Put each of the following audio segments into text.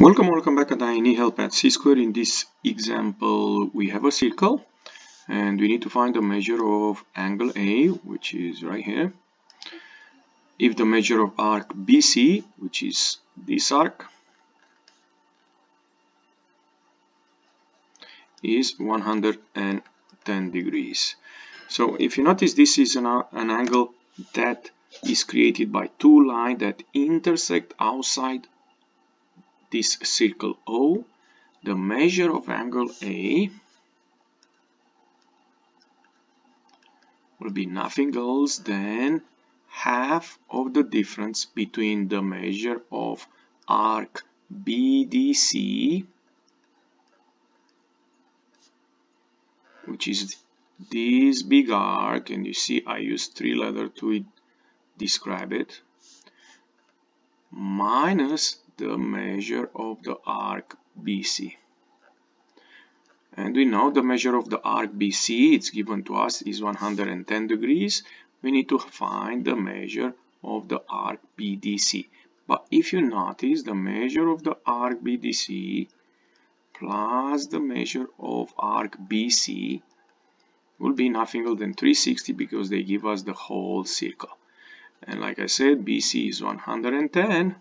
Welcome, welcome back at INE Help at C-Square. In this example, we have a circle and we need to find the measure of angle A, which is right here. If the measure of arc BC, which is this arc, is 110 degrees. So if you notice, this is an, an angle that is created by two lines that intersect outside this circle O, the measure of angle A will be nothing else than half of the difference between the measure of arc BDC which is this big arc and you see I use three letters to describe it minus the measure of the arc BC. And we know the measure of the arc BC, it's given to us, is 110 degrees. We need to find the measure of the arc BDC. But if you notice, the measure of the arc BDC plus the measure of arc BC will be nothing other than 360 because they give us the whole circle. And like I said, BC is 110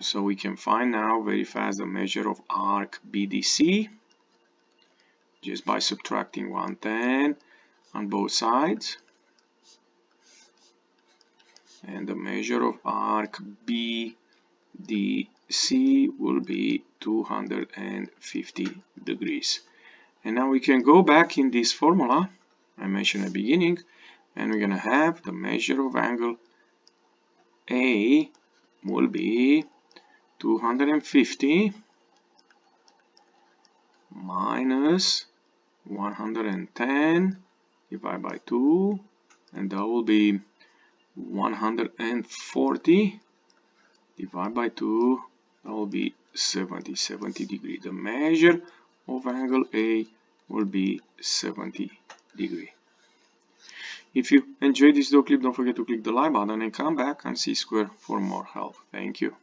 So we can find now very fast the measure of arc BDC just by subtracting 110 on both sides. And the measure of arc BDC will be 250 degrees. And now we can go back in this formula I mentioned at the beginning and we're going to have the measure of angle A will be 250 minus 110 divided by 2 and that will be 140 divided by 2 that will be 70 70 degree. The measure of angle A will be 70 degree. If you enjoyed this video clip don't forget to click the like button and come back and C-Square for more help. Thank you